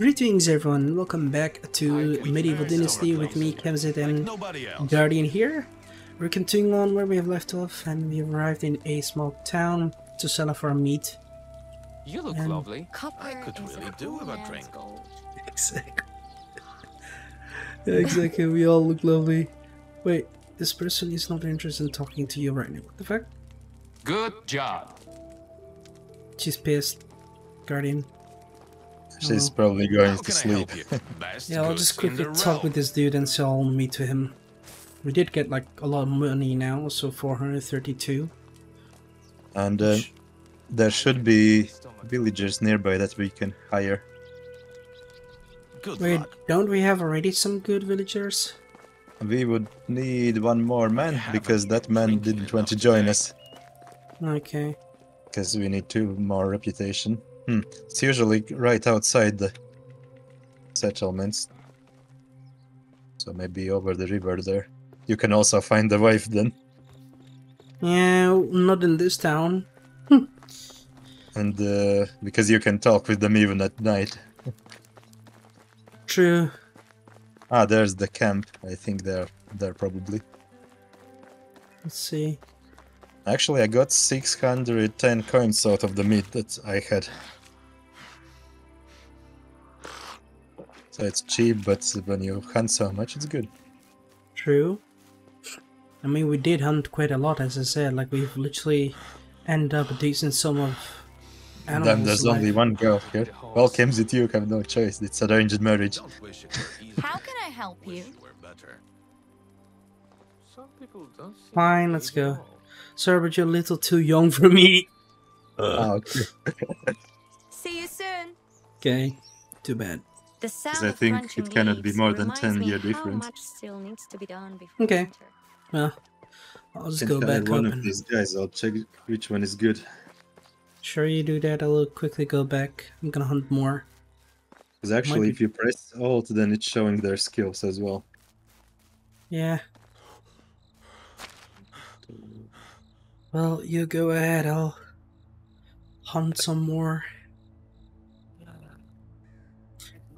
Greetings everyone, welcome back to Medieval Dynasty with me, Kemsyt and Guardian here. We're continuing on where we have left off and we arrived in a small town to sell off our meat. You look And- lovely. I could really do with a drink. Exactly. exactly, we all look lovely. Wait, this person is not interested in talking to you right now. What the fuck? Good job. She's pissed. Guardian. She's probably going How to sleep. help you? Best Yeah, I'll just quickly talk realm. with this dude and sell me to him. We did get like a lot of money now, so 432. And uh, there should be villagers nearby that we can hire. Good Wait, luck. don't we have already some good villagers? We would need one more man because that man didn't want to join us. Okay. Because we need two more reputation. Hmm. It's usually right outside the settlements. So maybe over the river there. You can also find the wife then. Yeah, not in this town. And uh, because you can talk with them even at night. True. Ah, there's the camp. I think they're there probably. Let's see. Actually, I got 610 coins out of the meat that I had. So it's cheap, but when you hunt so much, it's good. True. I mean, we did hunt quite a lot, as I said. Like, we've literally ended up a decent sum of And animals. then there's like- only one girl here. Well, Kemsyt, you have no choice. It's arranged marriage. Don't wish it were easy. How can I help you? Wish it better. Some people don't seem Fine, let's go. at all. Sorry, but you're a little too young for me. Ah, okay. See you soon. Okay, too bad. The sound I think it cannot be more than 10 year difference. still needs to be done Okay. winter. Well, I'll just go back one up of these guys. I'll check which one is good. Sure you do that, I'll quickly go back. I'm gonna hunt more. Because actually, be- if you press Alt, then it's showing their skills as well. Yeah. Well, you go ahead, I'll hunt some more.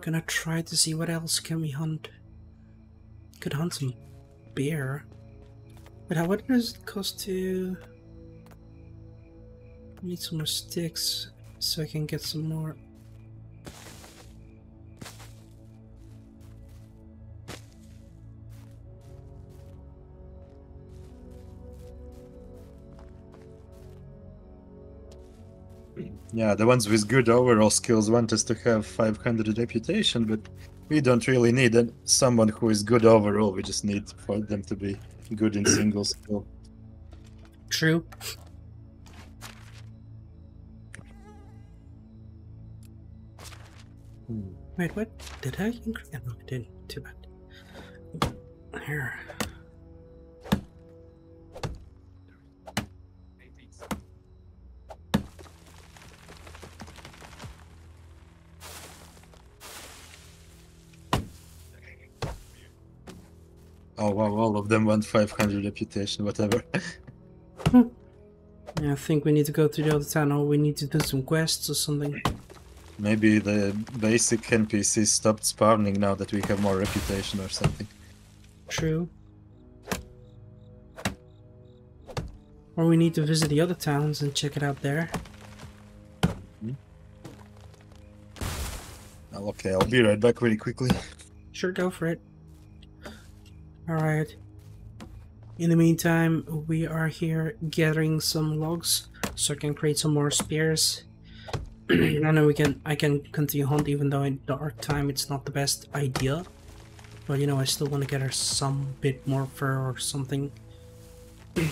Gonna try to see what else can we hunt. Could hunt some bear. But how what does it cost to need some more sticks so I can get some more Yeah, the ones with good overall skills want us to have 500 reputation, but we don't really need someone who is good overall. We just need for them to be good in single skill. True. Hmm. Wait, what? Did I increase? No, I didn't. Too bad. Here. Oh wow, all of them want 500 reputation, whatever. Yeah, I think we need to go to the other town, or we need to do some quests or something. Maybe the basic NPCs stopped spawning now that we have more reputation or something. True. Or we need to visit the other towns and check it out there. Oh, okay, I'll be right back very quickly. Sure, go for it. Alright. In the meantime, we are here gathering some logs so I can create some more spears. I know we can I can continue hunt even though in dark time it's not the best idea. But you know, I still want to gather some bit more fur or something. and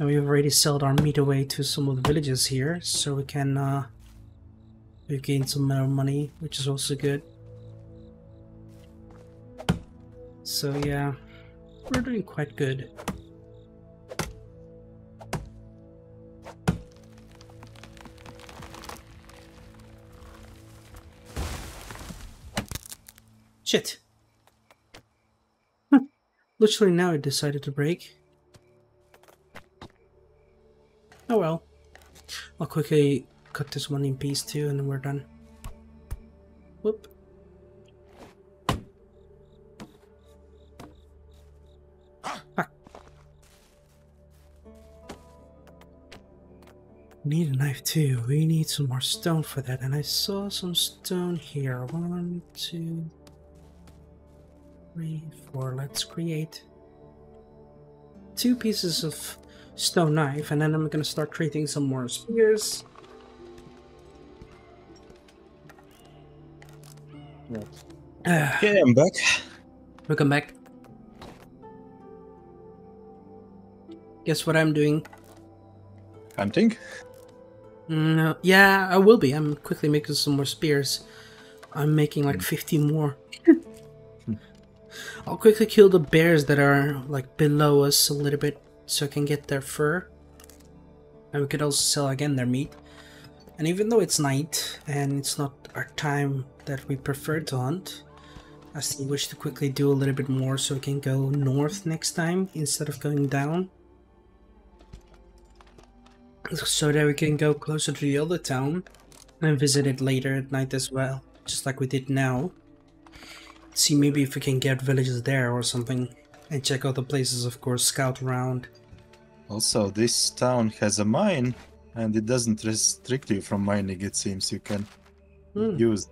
we've already sold our meat away to some of the villages here, so we can uh we've gained some more money, which is also good. So yeah, we're doing quite good. Shit. Literally now it decided to break. Oh well. I'll quickly cut this one in piece too and then we're done. Whoop. Need a knife too. We need some more stone for that. And I saw some stone here. One, two, three, four. Let's create two pieces of stone knife. And then I'm gonna start creating some more spears. Yeah, Okay, I'm back. welcome back. Guess what I'm doing? Hunting? Mm, no, yeah, I will be. I'm quickly making some more spears. I'm making like hmm. 50 more. Hmm. I'll quickly kill the bears that are like below us a little bit so I can get their fur. And we could also sell again their meat. And even though it's night and it's not our time that we prefer to hunt, I still wish to quickly do a little bit more so we can go north next time instead of going down so that we can go closer to the other town and visit it later at night as well, just like we did now. See maybe if we can get villages there or something, and check out the places, of course, scout around. Also, this town has a mine, and it doesn't restrict you from mining. It seems you can Hmm. use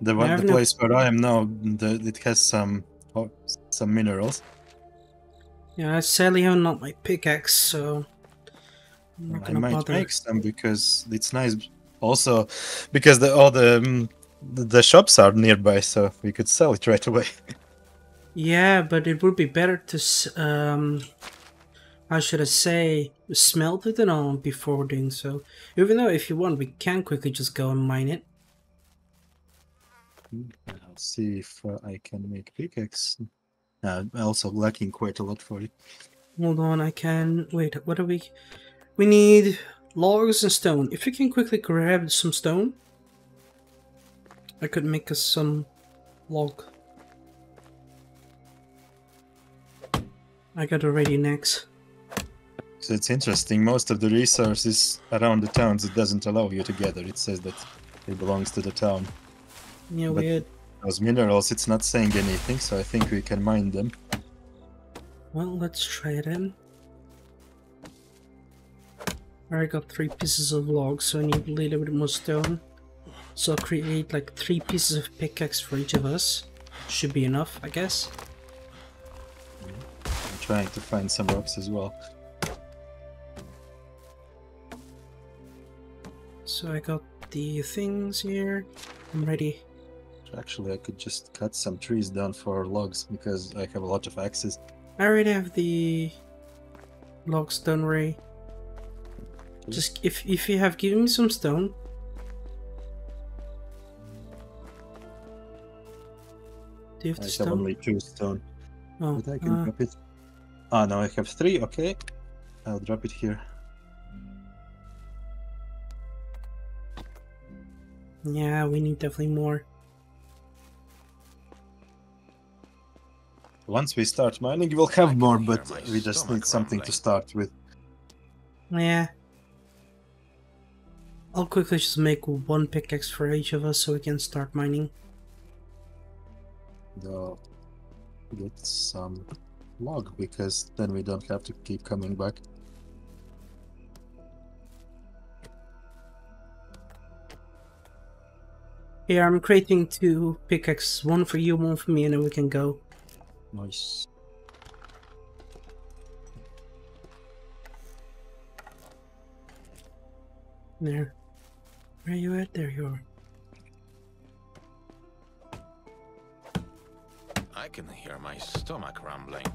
the one, the no- place where I am now. The, it has some oh, some minerals. Yeah, I sadly have not my pickaxe, so I might make some because it's nice. Also, because the all the um, the shops are nearby, so we could sell it right away. Yeah, but it would be better to, um, how should I say, smelt it and all before doing so. Even though if you want, we can quickly just go and mine it. I'll see if uh, I can make pickaxe. Uh, also lacking quite a lot for it. Hold on, I can. Wait, what do we. We need logs and stone. If you can quickly grab some stone, I could make us some log. I got already next. So it's interesting. Most of the resources around the towns it doesn't allow you to gather. It says that it belongs to the town. Yeah, But- weird. Those minerals, it's not saying anything, so I think we can mine them. Well, let's try it in. I got three pieces of logs, so I need a little bit more stone. So I'll create like three pieces of pickaxe for each of us. Should be enough, I guess. I'm trying to find some rocks as well. So I got the things here. I'm ready. Actually, I could just cut some trees down for logs because I have a lot of axes. I already have the log stone ray. Just if if you have given me some stone. Do you have I the have stone? only two stone, oh, but I can uh, drop it. Ah, now I have three. Okay, I'll drop it here. yeah, we need definitely more. Once we start mining, we'll have more, but we just need something to start with. Yeah. I'll quickly just make one pickaxe for each of us so we can start mining. I'll get some log because then we don't have to keep coming back. Here, I'm creating two pickaxes, one for you, one for me, and then we can go. Nice. There. Where are you at? There you are. I can hear my stomach rumbling.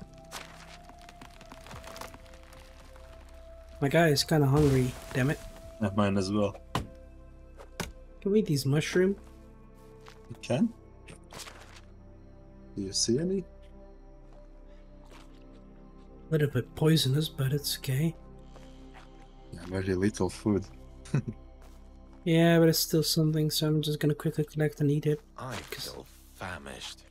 My guy is kinda hungry, damn it. Yeah, mine as well. Can we eat these mushroom? You can? Do you see any? A little bit poisonous, but it's okay. Yeah, very little food. Yeah, but it's still something, so I'm just gonna quickly collect and eat it. I'm still famished.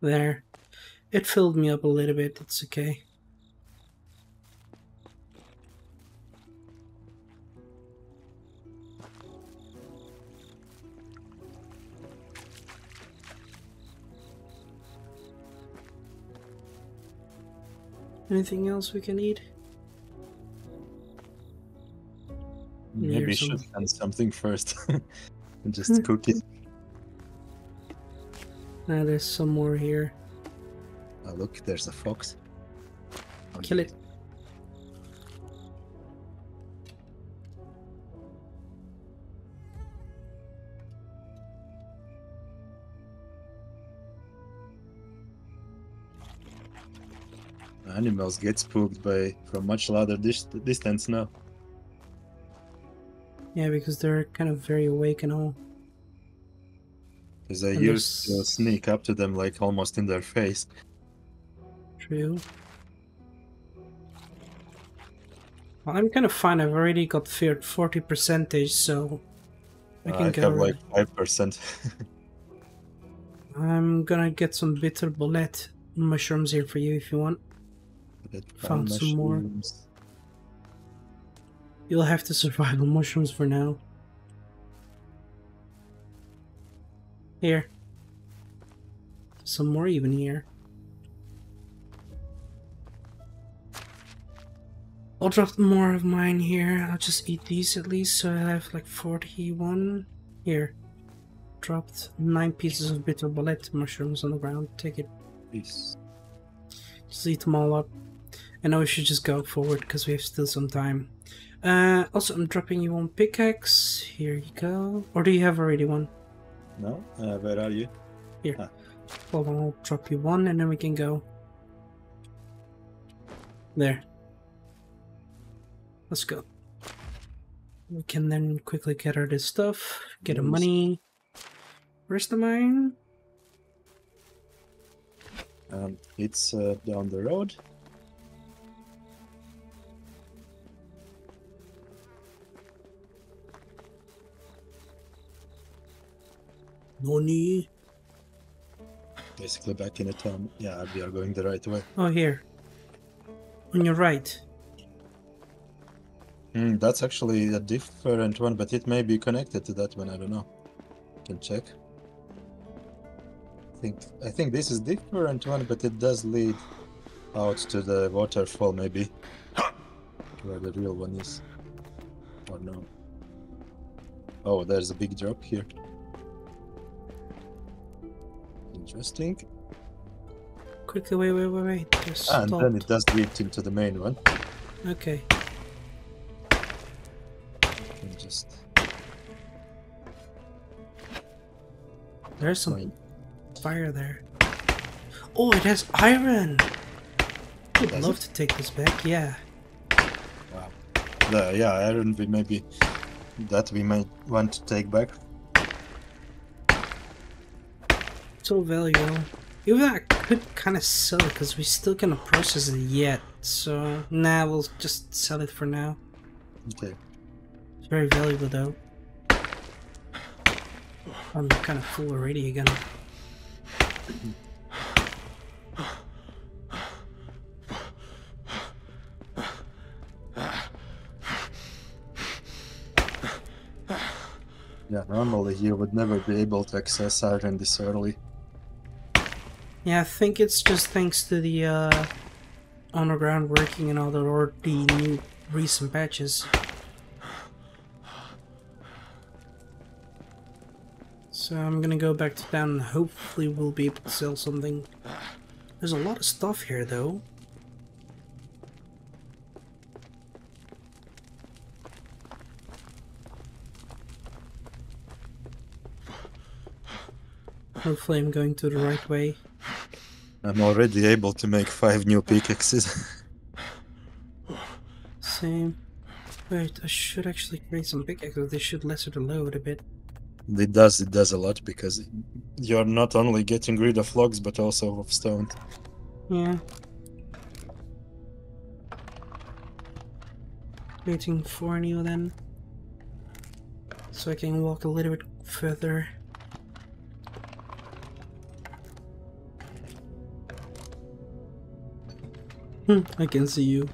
There. It filled me up a little bit, it's okay. Anything else we can eat? Maybe should some- hunt something first. and just cook it. Now there's some more here. Oh, look, there's a fox. Oh, Kill it. Animals get spooked by from much larger dis- distance now. Yeah, because they're kind of very awake and all. Because I And used to sneak up to them like almost in their face. True. Well, I'm kind of fine. I've already got feared 40 percentage, so I I, can go. have like five percent. I'm gonna get some bitter bolete mushrooms here for you if you want. Found some more. You'll have to survive on mushrooms for now. Here. Some more even here. I'll drop more of mine here. I'll just eat these at least, so I have like 41. Here. Dropped 9 pieces of bitter bolete mushrooms on the ground. Take it. Please. Just eat them all up. I know we should just go forward because we have still some time. Uh, also, I'm dropping you one pickaxe. Here you go. Or do you have already one? No? Uh, where are you? Here. Hold on, I'll drop you one and then we can go. There. Let's go. We can then quickly get our this stuff, get the money. Where's the mine? Um, it's uh, down the road. Noni. Basically back in the town. Yeah, we are going the right way. Oh, here. On your right. Hmm, that's actually a different one, but it may be connected to that one. I don't know. Can check. I think I think this is different one, but it does lead out to the waterfall, maybe where the real one is, or no. Oh, there's a big drop here. Interesting. Quickly, wait, wait, wait, wait. Just ah, And stop. then it does lead into the main one. Okay. And just There's some fire there. Oh, it has iron! I'd Does love it? to take this back, yeah. Wow. The, yeah, iron we maybe that we might want to take back. So valuable. Even though I could kind of sell it because we still cannot process it yet. So, nah, we'll just sell it for now. Okay. It's very valuable though. I'm kind of full already again. Yeah, normally you would never be able to access iron this early. Yeah, I think it's just thanks to the uh, underground working and all that, or the new recent patches. So I'm gonna go back to town and hopefully we'll be able to sell something. There's a lot of stuff here though. Hopefully I'm going to the right way. I'm already able to make five new pickaxes. Same. Wait, I should actually create some pickaxes. They should lessen the load a bit. it does, it does a lot because you're not only getting rid of logs but also of stone. Yeah. Waiting for you then. So I can walk a little bit further. Hmm, I can see you.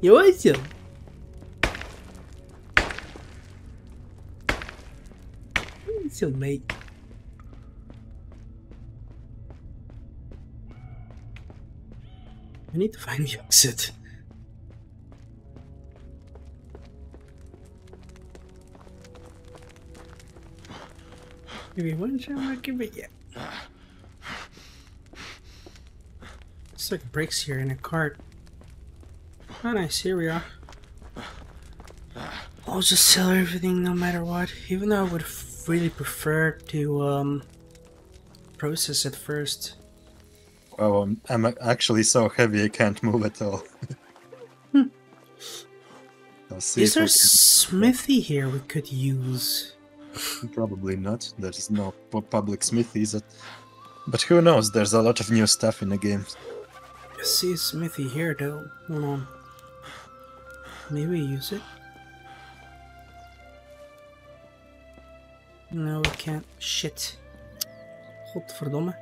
You're awesome. Awesome, mate. I need to find the exit. Me one shot, I'll give it yet. It's like bricks here in a cart. Oh nice, here we are. I'll just sell everything no matter what, even though I would really prefer to um, process it first. Oh, I'm, I'm actually so heavy I can't move at all. See Is there a smithy here we could use? Probably not. There is no pu- public smithies. At... But who knows? There's a lot of new stuff in the game. I see a smithy here though. Hold on. Maybe use it? No, we can't. Shit. Godverdomme.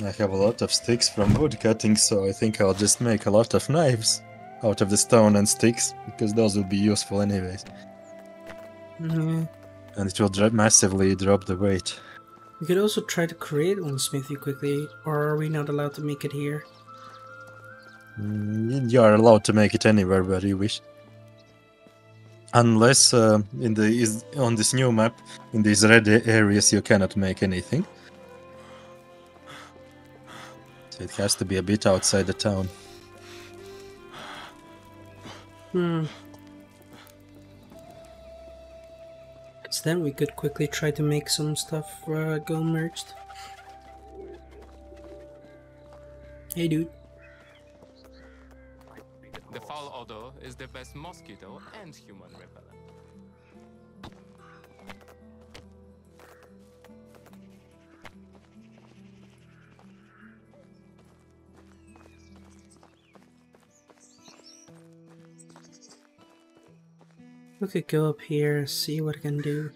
I have a lot of sticks from wood cutting, so I think I'll just make a lot of knives out of the stone and sticks, because those will be useful anyways. Yeah. And it will dra- massively drop the weight. We could also try to create one smithy quickly, or are we not allowed to make it here? Mm, You are allowed to make it anywhere where you wish. Unless uh, in the is on this new map, in these red areas, you cannot make anything. So it has to be a bit outside the town. Hmm. Because then we could quickly try to make some stuff uh, go merged. Hey dude. The foul odor is the best mosquito and human repellent. We could go up here, and see what I can do.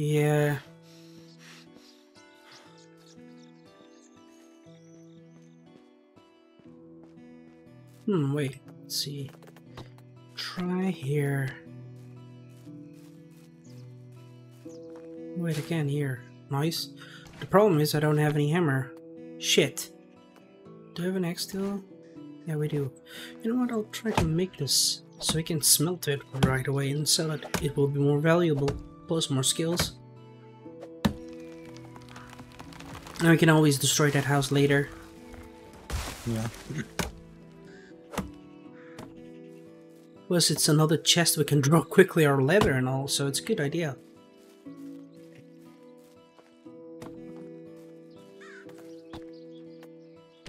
Yeah. Hmm, wait, let's see. Try here. Wait again here. Nice. The problem is I don't have any hammer. Shit. Do I have an axe still? Yeah, we do. You know what? I'll try to make this so we can smelt it right away and sell it. It will be more valuable, plus more skills. And we can always destroy that house later. Yeah. Plus, it's another chest we can draw quickly our leather and all, so it's a good idea.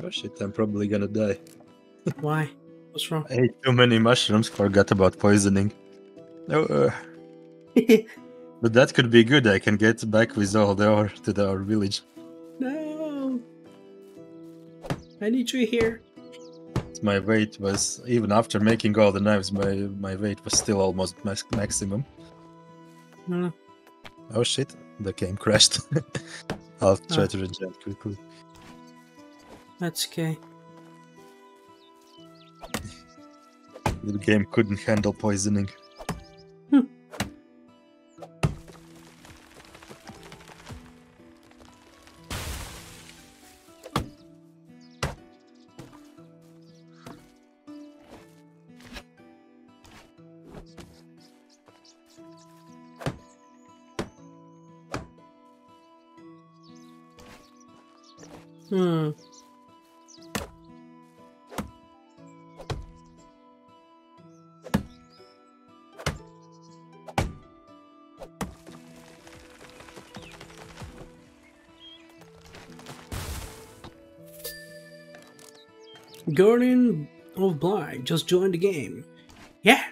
Oh shit, I'm probably gonna die. Why? What's wrong? I ate too many mushrooms, forgot about poisoning. Oh, uh, but that could be good. I can get back with all the ore to the, our village. no! I need you here. My weight was even after making all the knives, my my weight was still almost max- maximum. Hmm. Oh shit, the game crashed. I'll try Ah. to regen quickly. That's okay. The game couldn't handle poisoning. Guardian of Blind just joined the game. Yes!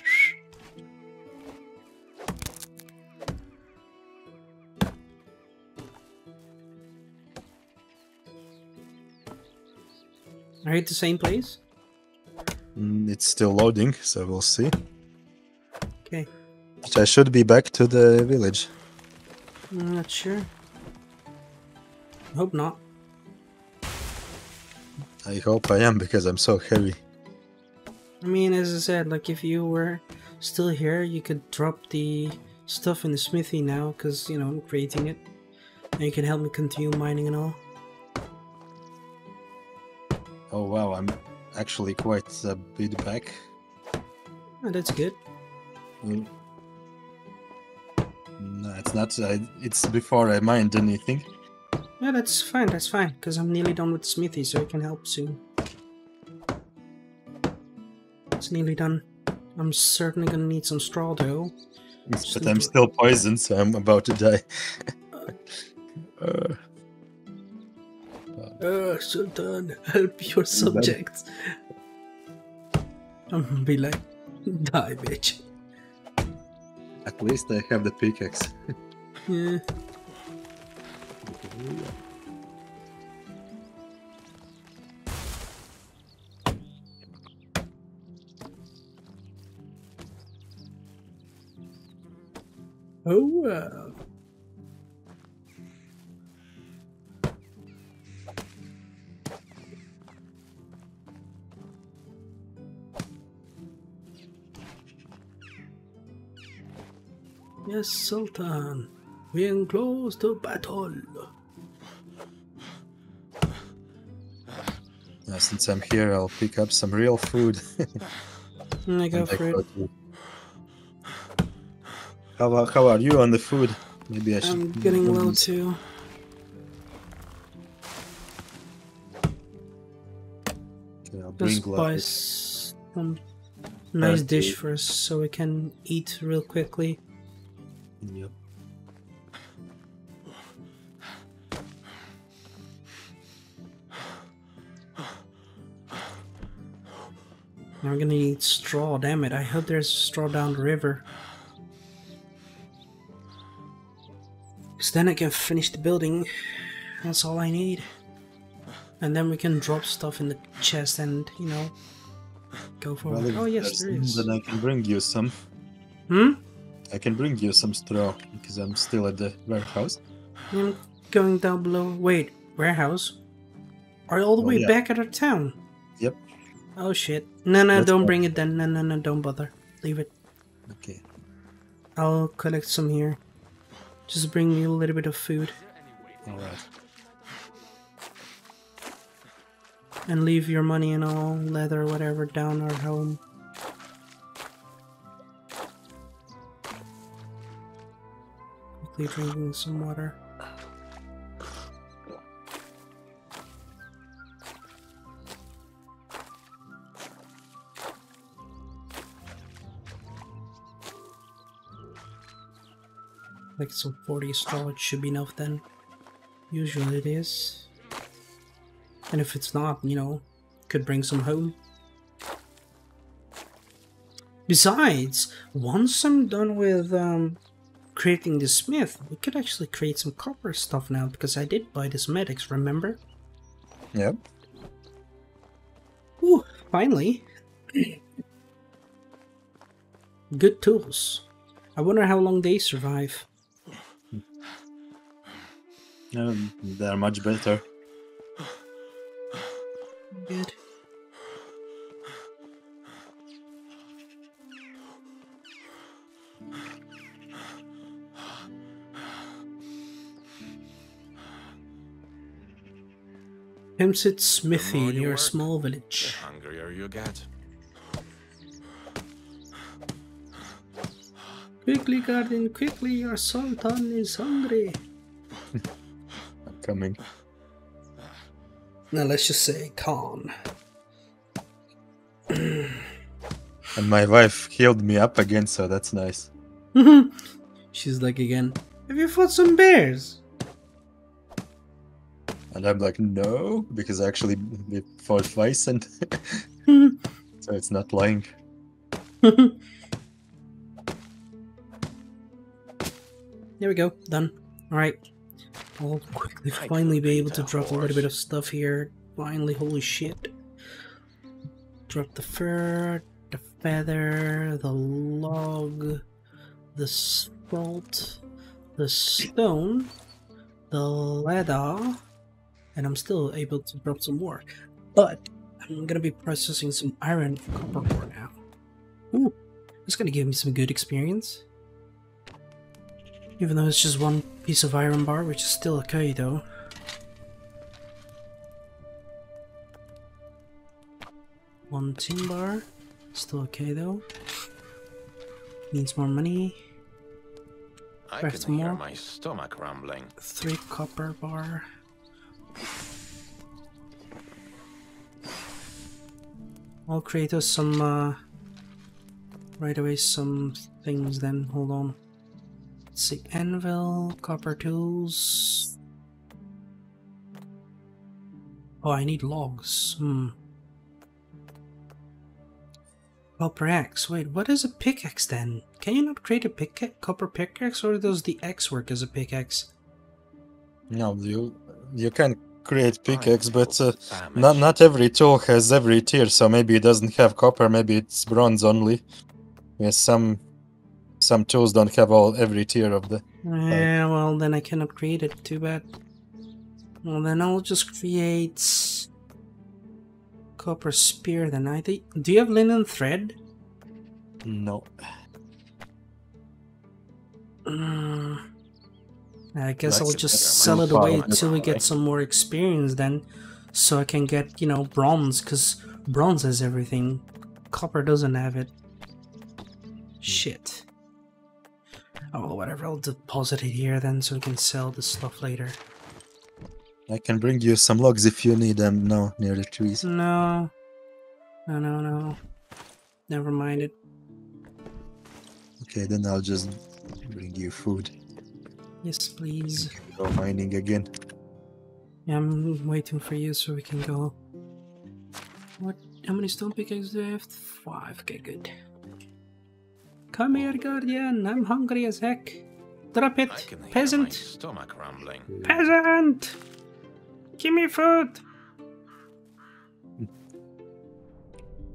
Are you at the same place? Mm, It's still loading, so we'll see. Okay. But I should be back to the village. I'm not sure. Hope not. I hope I am because I'm so heavy. I mean, as I said, like if you were still here, you could drop the stuff in the smithy now, because, you know, I'm creating it. And you can help me continue mining and all. Oh wow, I'm actually quite a bit back. Oh, that's good. Mm. No, it's not. I, it's before I mined anything. Yeah, that's fine, that's fine, because I'm nearly done with smithy, so I can help soon. It's nearly done. I'm certainly gonna need some straw, though. But I'm still poisoned, so I'm about to die. uh, Uh, Sultan, help your subjects. I'm gonna be like, die, bitch. at least I have the pickaxe. Yeah. Oh well. Yes, Sultan. We enclose the battle. Now, since I'm here, I'll pick up some real food. Mm, and I go for it. How, are- how are you on the food? Maybe I should. I'm getting low use- too. Okay, I'll bring Just buy some nice dish tea. first so we can eat real quickly. Yep. Now I'm gonna need straw, damn it. I hope there's straw down the river. Because then I can finish the building. That's all I need. And then we can drop stuff in the chest and, you know, go for Well, it. Oh, yes, there's there none, is. Then I can bring you some. Hmm? I can bring you some straw because I'm still at the warehouse. I'm going down below. Wait, warehouse? Are you all the Oh, way yeah. back at our town? Yep. Oh shit. No, no, Let's don't go. bring it then. No, no, no, don't bother. Leave it. Okay. I'll collect some here. Just bring me a little bit of food. All right. And leave your money and all, leather, whatever, down our home. Quickly drinking some water. Like some 40 straw, it should be enough then. Usually it is. And if it's not, you know, could bring some home. Besides, once I'm done with um, creating the smith, we could actually create some copper stuff now because I did buy this medics, remember? Yep. Ooh, finally. Good tools. I wonder how long they survive. Um, they're much better. Good. Hempstead Smithy more you near a work, small The village. hungrier you get. Quickly, Guardian, quickly, your sultan is hungry. Coming. Now let's just say Khan. And my wife healed me up again, so that's nice. She's like again, have you fought some bears? And I'm like, no, because actually we fought twice, and so it's not lying. There we go, done. Alright. I'll quickly finally be able to drop a little bit of stuff here. Finally, holy shit. Drop the fur, the feather, the log, the salt, the stone, the leather, and I'm still able to drop some more. But I'm gonna be processing some iron for copper ore now. Ooh, It's gonna give me some good experience. Even though it's just one piece of iron bar, which is still okay though. One tin bar, still okay though. Needs more money. I Craft can hear my stomach rumbling. Three copper bar. I'll create us some, uh, right away some things then, hold on. Let's see, anvil, copper tools. Oh, I need logs, hmm. Copper axe, wait, what is a pickaxe then? Can you not create a pickaxe, copper pickaxe, or does the axe work as a pickaxe? No, you you can create pickaxe, but uh, not not every tool has every tier. So maybe it doesn't have copper. Maybe it's bronze only. Yes, some some tools don't have all every tier of the. Yeah, well, then I cannot create it. Too bad. Well, then I'll just create copper spear. Then I think. Do you have linen thread? No. Mm, I guess That's I'll just sell it away until we get some more experience. Then, so I can get you know bronze, because bronze has everything. Copper doesn't have it. Shit. Oh, well, whatever. I'll deposit it here then, so we can sell the stuff later. I can bring you some logs if you need them now near the trees. No. No, no, no. Never mind it. Okay, then I'll just bring you food. Yes, please. can go mining again. Yeah, I'm waiting for you so we can go. What? How many stone pickaxes do I have? Five. Okay, good. Come here, Guardian. I'm hungry as heck. Drop it, can hear my peasant. stomach rumbling. Peasant! Give me food!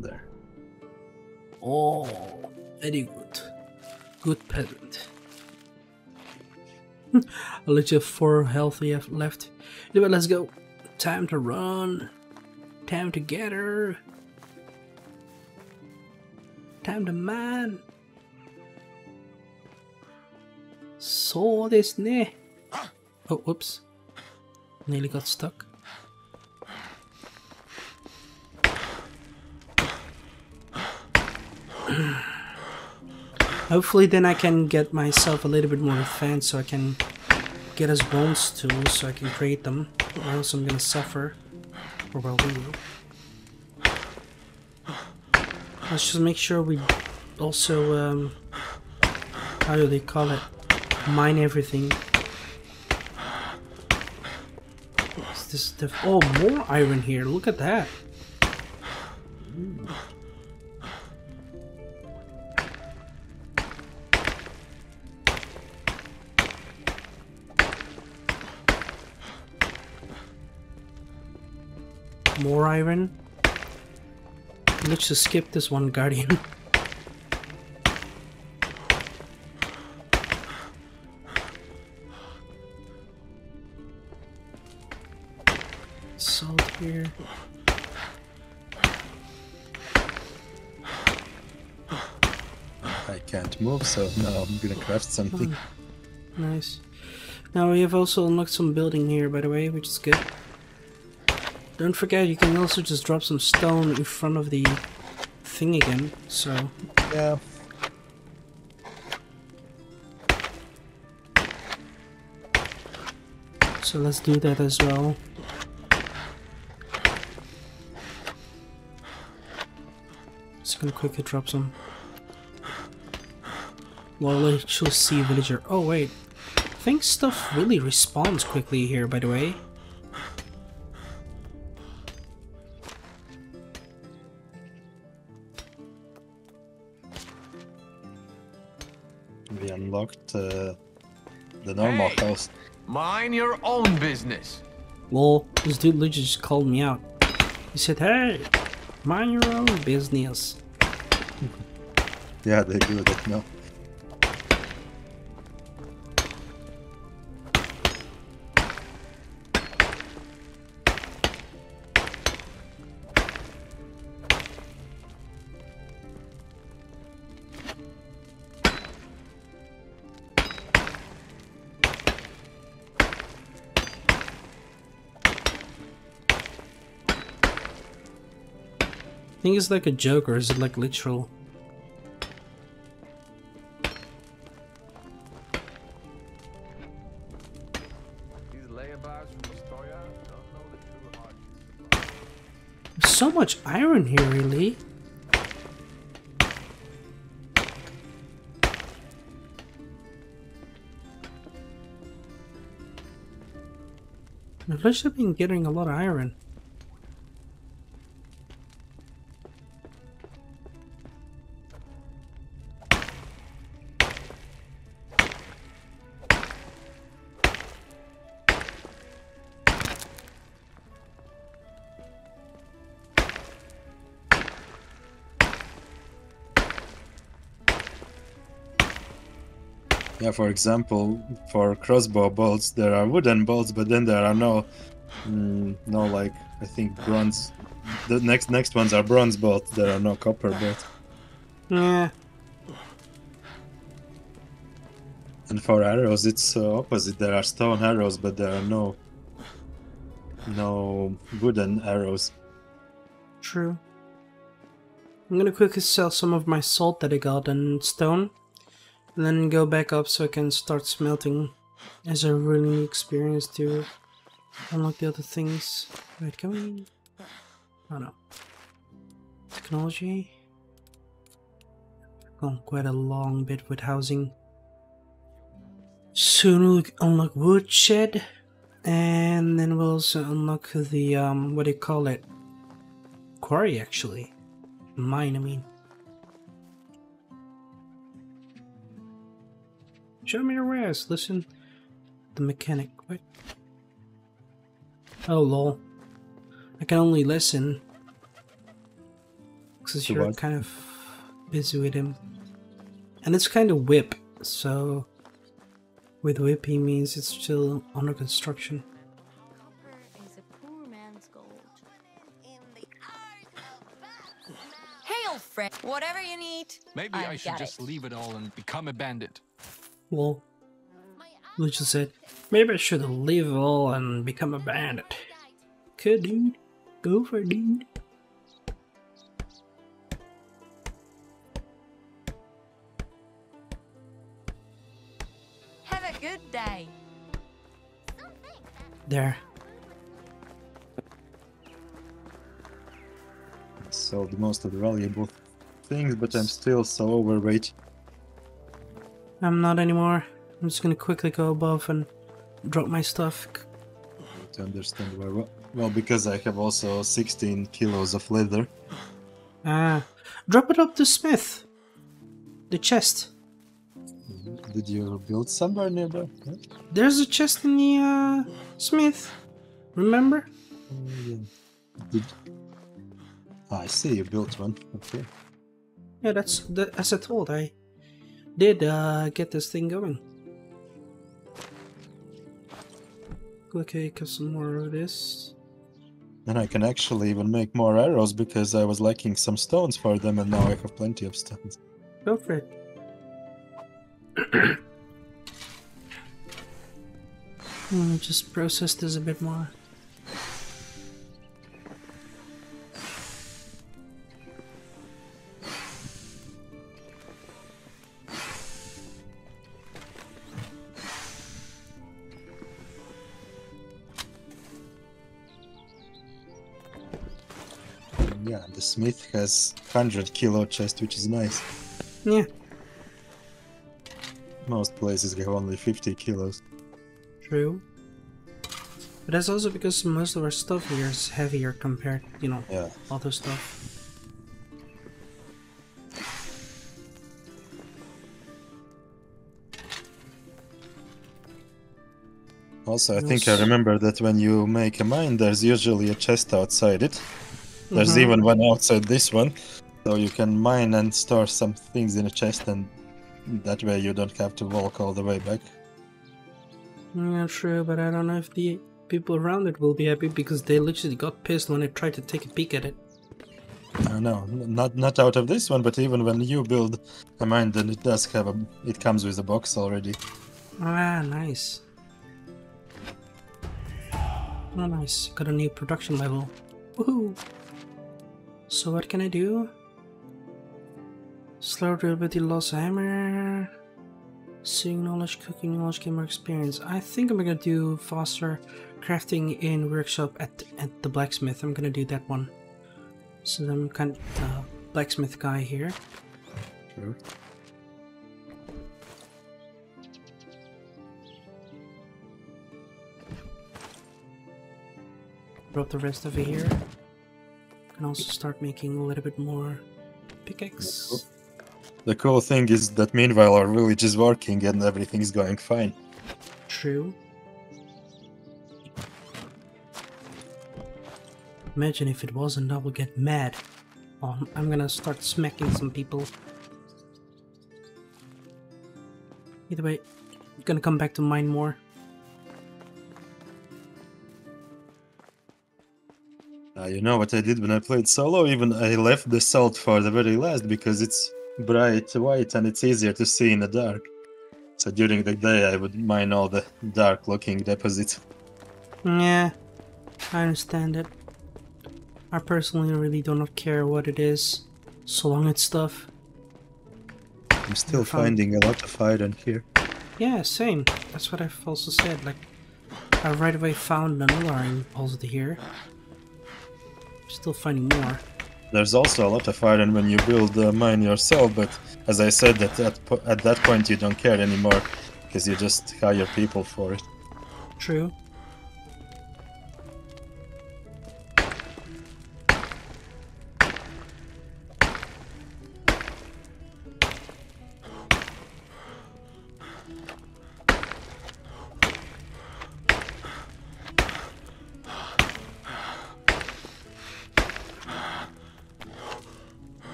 There. Oh, very good. Good peasant. I'll let you have four healthy left. Anyway, let's go. Time to run. Time to gather. Time to mine. そうですね. Oh, whoops. Nearly got stuck. Hopefully then I can get myself a little bit more advanced so I can get us bones tools so I can create them. Or else I'm gonna suffer. Or well we will. Let's just make sure we also um how do they call it? Mine everything. Is this the oh more iron here, look at that. More iron. Let's just skip this one, Guardian. move, so now I'm gonna craft something. Ah, nice. Now we have also unlocked some building here, by the way, which is good. Don't forget, you can also just drop some stone in front of the thing again. So Yeah. So let's do that as well. Just gonna quickly drop some. Well, let's just see villager. Oh wait, I think stuff really respawns quickly here. By the way, We unlocked uh, the normal Hey! house. Mind your own business. well, this dude literally just called me out. He said, "Hey, mind your own business." Yeah, they do that now. Think it's like a joke or is it like literal? So much iron here, really. I've actually been getting a lot of iron. Yeah, for example, for crossbow bolts, there are wooden bolts, but then there are no, mm, no like I think bronze. The next next ones are bronze bolts. There are no copper bolts. Yeah, And for arrows, it's uh, opposite. There are stone arrows, but there are no, no wooden arrows. true. I'm gonna quickly sell some of my salt that I got and stone, and then go back up so I can start smelting, as I really need experience to unlock the other things. Wait, can we? Oh no. Technology. Gone quite a long bit with housing. Soon we'll unlock woodshed, and then we'll also unlock the um, what do you call it? Quarry, actually. Mine, I mean. Show me your rest. Listen. The mechanic. What? Oh, lol. I can only listen. Because To you're what? kind of busy with him. And it's kind of whip, so. With whip, he means it's still under construction. Copper is a poor man's gold. Hail, friend. Whatever you need. Maybe I've I should just it. leave it all and become a bandit. Well, Lucha said, maybe I should leave it all and become a bandit. Could, dude. Go for it, dude. Have a good day. There. Sold most of the valuable things, but I'm still so overweight. I'm not anymore. I'm just gonna quickly go above and drop my stuff. To understand why. Well, well, because I have also 16 kilos of leather. Ah. Drop it up to Smith. The chest. Did you build somewhere nearby? There's a chest in the, uh, Smith. Remember? Oh, yeah. Did... Ah, I see you built one. Okay. Yeah, that's, that, as I told, I did, uh, get this thing going. Okay, get some more of this. Then I can actually even make more arrows because I was lacking some stones for them, and now I have plenty of stones. Go for it. Just process this a bit more. Yeah, the smith has 100 kilo chest, which is nice. Yeah, Most places have only 50 kilos. true. But that's also because most of our stuff here is heavier compared, you know, Yeah. other stuff. Also, I think I remember that when you make a mine, there's usually a chest outside it. There's Mhm. even one outside this one, so you can mine and store some things in a chest, and that way you don't have to walk all the way back. Yeah, true, but I don't know if the people around it will be happy because they literally got pissed when I tried to take a peek at it. No, n- not not out of this one, but even when you build a mine, then it does have a. It comes with a box already. Ah, nice. Oh, nice. Got a new production level. Woohoo! So what can I do? Slow drill with the loss hammer. Seeing knowledge, cooking knowledge, gain more experience. I think I'm gonna do faster crafting in workshop at at the blacksmith. I'm gonna do that one. So I'm kind of the blacksmith guy here. Sure. Drop the rest over here. Can also start making a little bit more pickaxe. The cool thing is that meanwhile our village is working and everything's going fine. True. Imagine if it wasn't, I would get mad. Oh, I'm gonna start smacking some people. Either way, I'm gonna come back to mine more. Uh, you know what I did when I played solo? Even I left the salt for the very last because it's bright white and it's easier to see in the dark. So during the day I would mine all the dark looking deposits. Yeah, I understand it. I personally really do not care what it is, so long it's stuff. I'm still finding a lot of iron here. Yeah, same. That's what I've also said. Like, I right away found another iron deposit here. Still finding more. There's also a lot of iron when you build a mine yourself, but as I said, at that, po- at that point you don't care anymore because you just hire people for it. True.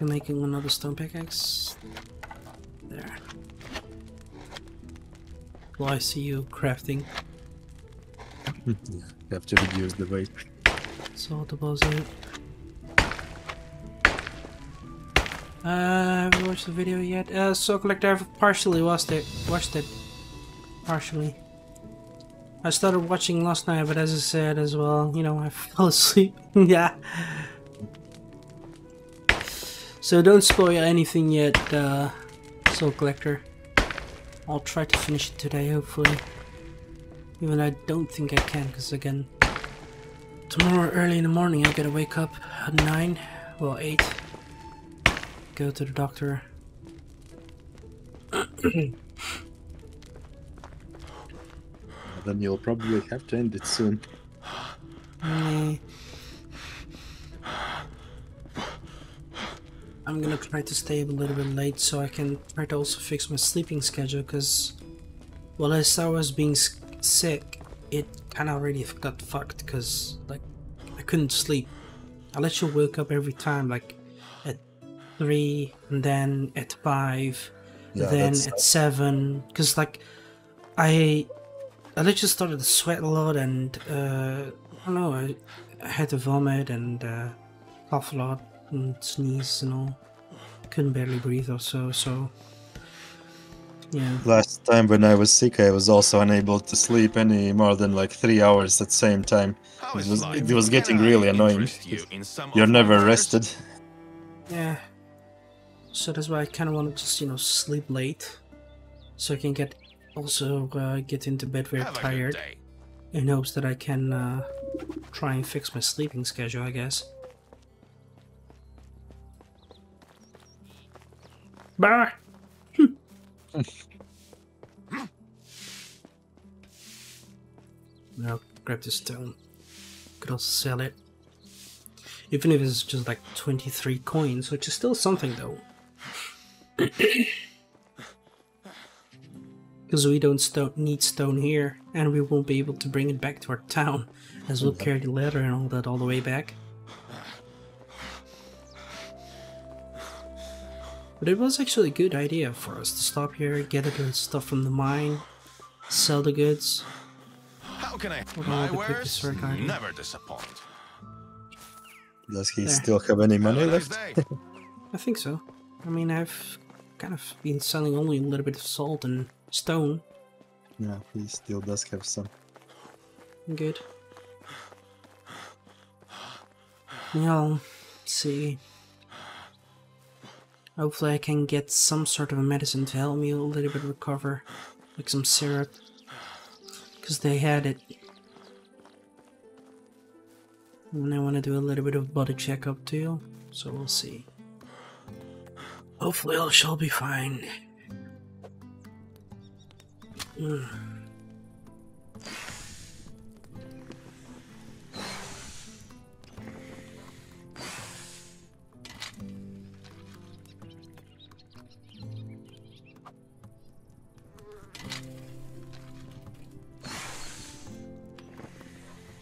Making another stone pickaxe. There. Well, I see you crafting. You have to reduce the weight. So deposit. Uh, have you watched the video yet? Uh, so collector, I've partially watched it. Watched it. Partially. I started watching last night, but as I said as well, you know, I fell asleep. yeah. So don't spoil anything yet, uh, Soul Collector. I'll try to finish it today, hopefully. Even I don't think I can, because again, tomorrow early in the morning I gotta wake up at 9, well 8, go to the doctor. Then you'll probably have to end it soon. Meh. I'm gonna try to stay a little bit late so I can try to also fix my sleeping schedule because while as I was being sick, it kind of already got fucked because like I couldn't sleep. I literally woke up every time like at three and then at five, Yeah, then at seven because like I I literally started to sweat a lot and uh, I don't know I, I had to vomit and uh, cough a lot and sneeze and all. Couldn't barely breathe or so. So yeah, Last time when I was sick, I was also unable to sleep any more than like three hours at the same time. How It is was, it was getting I really annoying. You You're never wares? rested. yeah. So that's why I kind of want to just you know sleep late, so I can get also uh, get into bed very Have tired in hopes that I can uh, try and fix my sleeping schedule. I guess. Bah. now grab this stone. Could also sell it. Even if it's just like 23 coins, which is still something though. Because we don't sto- need stone here, and we won't be able to bring it back to our town, as we'll carry the ladder and all that all the way back. But it was actually a good idea for us to stop here, get a the stuff from the mine, sell the goods. How can I? on, My let me wares never disappoint. Does he There. still have any money a left? day. I think so. I mean, I've kind of been selling only a little bit of salt and stone. Yeah, he still does have some. Good. Well, see. Hopefully I can get some sort of a medicine to help me a little bit recover. Like some syrup. Because they had it. And I want to do a little bit of body checkup too. So we'll see. Hopefully I shall be fine. Mm.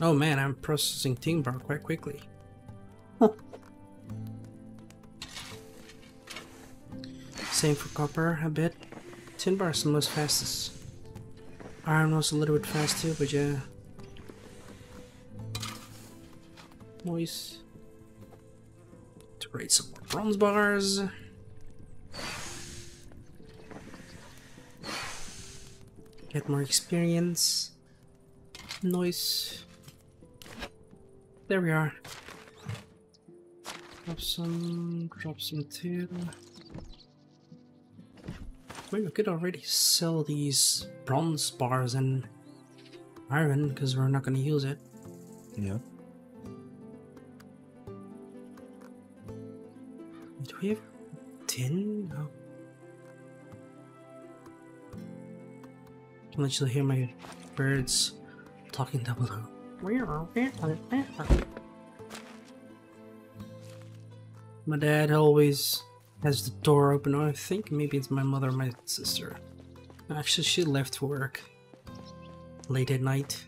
Oh man, I'm processing tin bar quite quickly. Huh. Same for copper a bit. Tin bar is the most fastest. Iron was a little bit fast too, but yeah. Noise. To create some more bronze bars. Get more experience. Noise. There we are. Drop some, drop some too. Wait, we could already sell these bronze bars and iron because we're not going to use it. Yeah. Do we have tin? No. I can literally hear my birds talking down below. My dad always has the door open. I think maybe it's my mother or my sister. Actually, she left work late at night.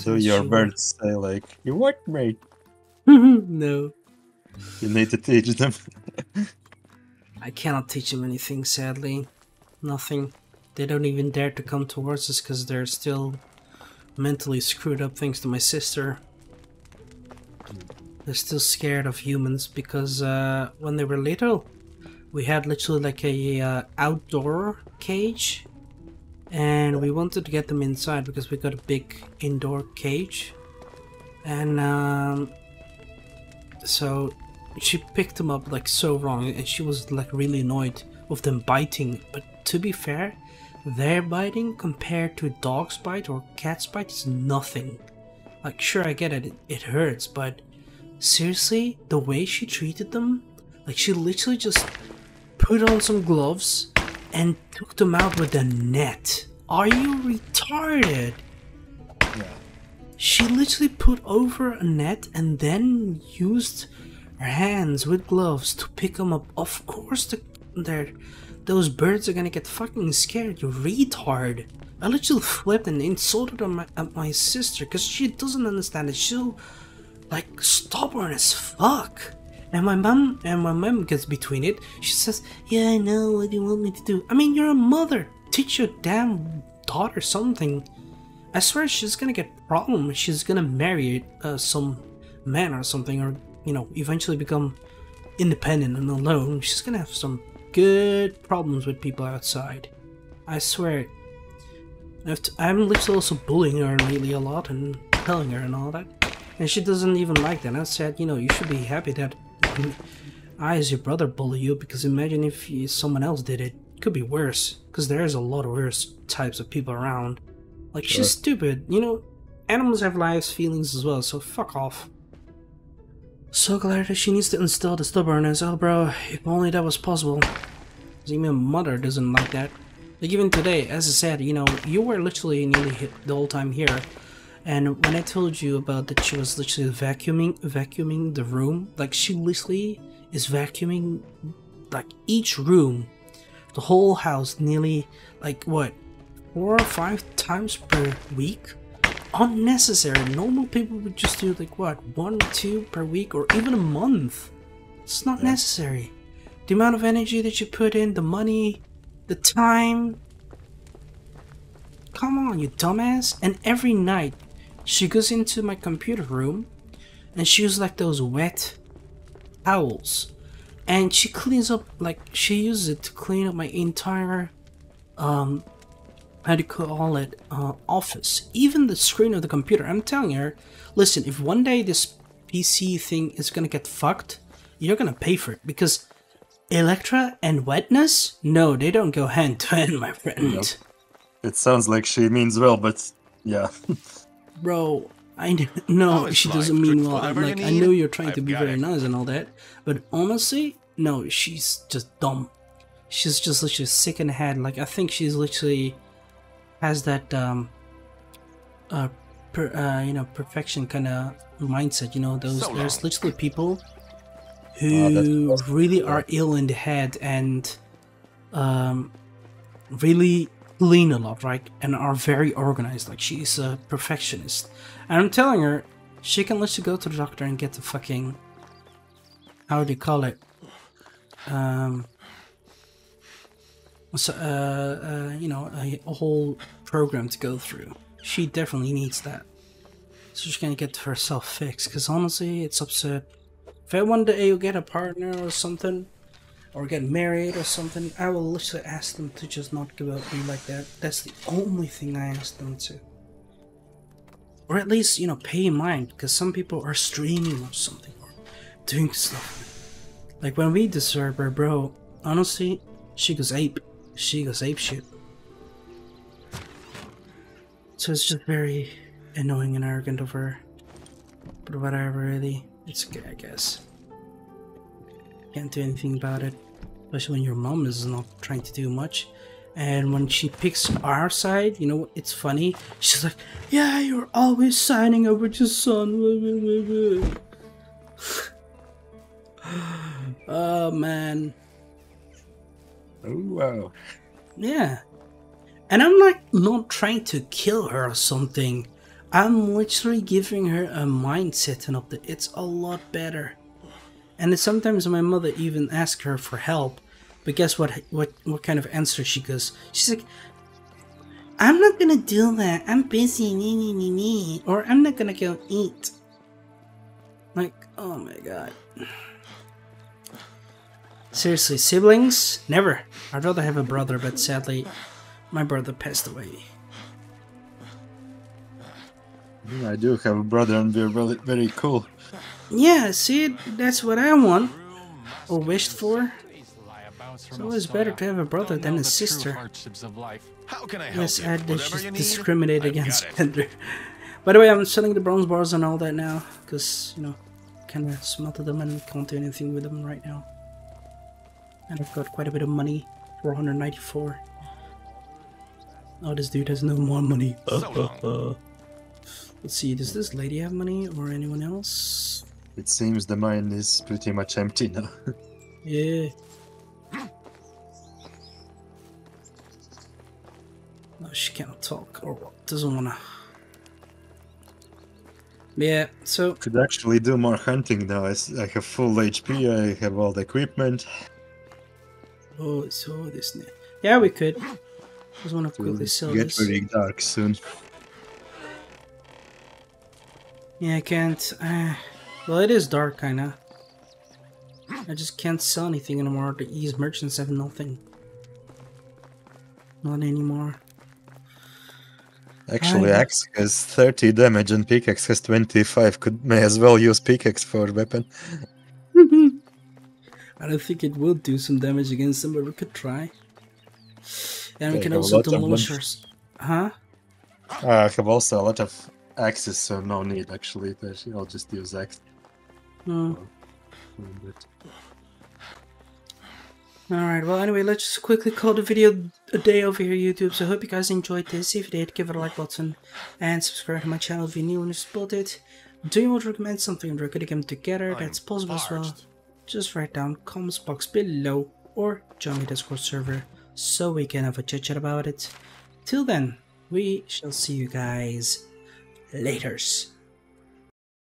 So your birds say like, you what, mate? no, You need to teach them. I cannot teach them anything, sadly. Nothing. They don't even dare to come towards us because they're still mentally screwed up thanks to my sister. They're still scared of humans because uh, when they were little, we had literally like a uh, outdoor cage, and we wanted to get them inside because we got a big indoor cage, and um, so she picked them up like so wrong, and she was like really annoyed with them biting. But to be fair, their biting compared to a dog's bite or cat's bite is nothing. Like, sure, I get it, it, it hurts, but seriously, the way she treated them, like, she literally just put on some gloves and took them out with a net. Are you retarded? yeah. She literally put over a net and then used her hands with gloves to pick them up. Of course, the, they're, those birds are gonna get fucking scared, you retard. I literally flipped and insulted my, at my sister because she doesn't understand it. She'll like stubborn as fuck. And my mom and my mom gets between it. She says, "Yeah, I know. What do you want me to do? I mean, you're a mother. Teach your damn daughter something." I swear she's gonna get problems. She's gonna marry uh, some man or something, or you know, eventually become independent and alone. She's gonna have some good problems with people outside. I swear. it. I have to- I'm literally also bullying her really a lot and telling her and all that, and she doesn't even like that. I said, you know, you should be happy that I, as your brother, bully you because imagine if you, someone else did it. It could be worse because there's a lot of worse types of people around. Like Sure. she's stupid, you know. Animals have lives, feelings as well, so fuck off. So glad that she needs to instill the stubbornness. Oh, bro, if only that was possible. even mother doesn't like that. Like even today, as I said, you know, you were literally nearly hit the whole time here. And when I told you about that she was literally vacuuming vacuuming the room, like she literally is vacuuming like each room, the whole house nearly like what, four or five times per week? Unnecessary. Normal people would just do like what, one, two per week or even a month. It's not Yeah. necessary. The amount of energy that you put in, the money, the time. Come on, you dumbass. And every night, she goes into my computer room and she uses like those wet towels. And she cleans up, like, she uses it to clean up my entire, um, how do you call it uh, office even the screen of the computer. I'm telling her listen if one day this pc thing is gonna get fucked you're gonna pay for it because electra and wetness no they don't go hand to hand my friend. It sounds like she means well, but yeah. bro i kn- know Oh, she doesn't mean well. whatever I'm like i know you're trying to I've be very it. nice and all that but honestly no she's just dumb. She's just literally sick in the head. Like i think she's literally has that um uh, per, uh you know perfection kind of mindset you know those So there's literally people Oh, who really are ill in the head and um really clean a lot right and are very organized. Like she's a perfectionist. And i'm telling her she can let you go to the doctor and get the fucking how do you call it? Um uh, uh, you know, a, a whole program to go through. She definitely needs that. So she's gonna get herself fixed. Because honestly, it's upset. If I one day you get a partner or something, or get married or something, I will literally ask them to just not go out be like that. That's the only thing I ask them to. Or at least, you know, pay in mind. Because some people are streaming or something, or doing stuff. Like when we disturb her, bro, honestly, she goes ape. She goes ape shit. So it's just very annoying and arrogant of her. But whatever, really. It's okay, I guess. Can't do anything about it. Especially when your mom is not trying to do much. And when she picks our side, you know, it's funny. She's like, Yeah, you're always signing with your son. oh, man. Wow. Yeah. And I'm like not trying to kill her or something. I'm literally giving her a mindset and up that it's a lot better. And sometimes my mother even asks her for help. But guess what what what kind of answer she goes? She's like I'm not gonna do that. I'm busy, nee, nee, nee, nee. Or I'm not gonna go eat. Like, oh my god. Seriously, siblings? Never. I'd rather have a brother, but sadly, my brother passed away. I do have a brother and we're really, very cool. Yeah, see, that's what I want. Or wished for. It's always better to have a brother than a sister. Hardships of life. How can I Yes? I just discriminate against gender. By the way, I'm selling the bronze bars and all that now, because, you know, kind of smelted them and can't do anything with them right now. And I've got quite a bit of money, 494. Oh, this dude has no more money. So long. Let's see, does this lady have money or anyone else? It seems the mine is pretty much empty now. Yeah. No, she cannot talk or what? Doesn't wanna. Yeah, so Could actually do more hunting now. I s- I have full HP, I have all the equipment. Oh, so this. ne- Yeah, we could. Just wanna It quickly sell get this. very dark soon. Yeah, I can't. Uh, well, it is dark, kinda. I just can't sell anything anymore. The East merchants have nothing. Not anymore. Actually, I- axe has 30 damage and pickaxe has 25. Could may as well use pickaxe for weapon. I don't think it will do some damage against them, but we could try. And we They can also lot of demolish them. Huh? Ah, I have also a lot of axes, so no need actually. but I'll just use axe. Hmm. for a bit. Alright, well, anyway, let's just quickly call the video a day over here, YouTube. So, I hope you guys enjoyed this. If you did, give it a like button and subscribe to my channel if you're new and you support it. Do you want to recommend something we're going to game together? That's possible as well. Just write down comments box below or join my Discord server so we can have a chit chat about it. Till then, we shall see you guys laters.